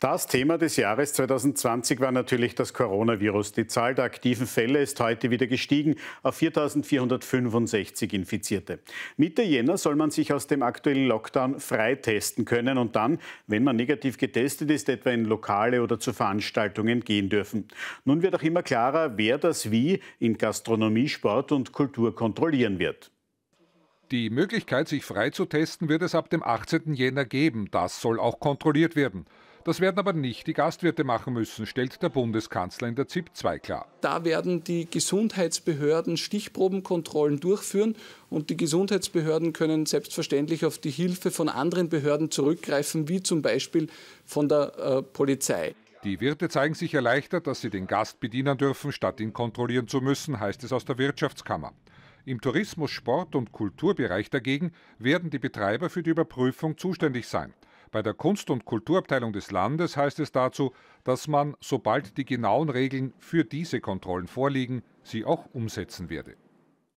Das Thema des Jahres 2020 war natürlich das Coronavirus. Die Zahl der aktiven Fälle ist heute wieder gestiegen auf 4.465 Infizierte. Mitte Jänner soll man sich aus dem aktuellen Lockdown freitesten können und dann, wenn man negativ getestet ist, etwa in Lokale oder zu Veranstaltungen gehen dürfen. Nun wird auch immer klarer, wer das wie in Gastronomie, Sport und Kultur kontrollieren wird. Die Möglichkeit, sich frei zu testen, wird es ab dem 18. Jänner geben. Das soll auch kontrolliert werden. Das werden aber nicht die Gastwirte machen müssen, stellt der Bundeskanzler in der ZIP 2 klar. Da werden die Gesundheitsbehörden Stichprobenkontrollen durchführen und die Gesundheitsbehörden können selbstverständlich auf die Hilfe von anderen Behörden zurückgreifen, wie zum Beispiel von der äh, Polizei. Die Wirte zeigen sich erleichtert, dass sie den Gast bedienen dürfen, statt ihn kontrollieren zu müssen, heißt es aus der Wirtschaftskammer. Im Tourismus-, Sport- und Kulturbereich dagegen werden die Betreiber für die Überprüfung zuständig sein. Bei der Kunst- und Kulturabteilung des Landes heißt es dazu, dass man, sobald die genauen Regeln für diese Kontrollen vorliegen, sie auch umsetzen werde.